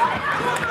Yeah!